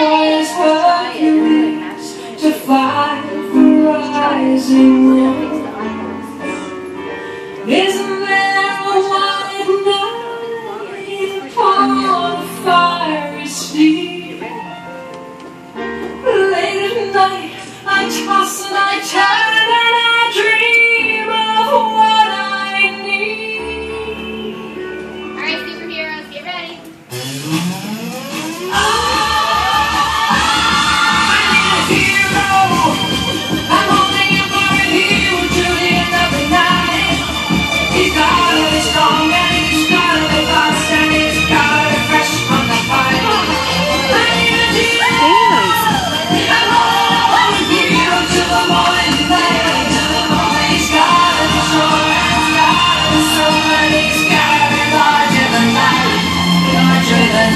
because of you to fight the rising wind. Isn't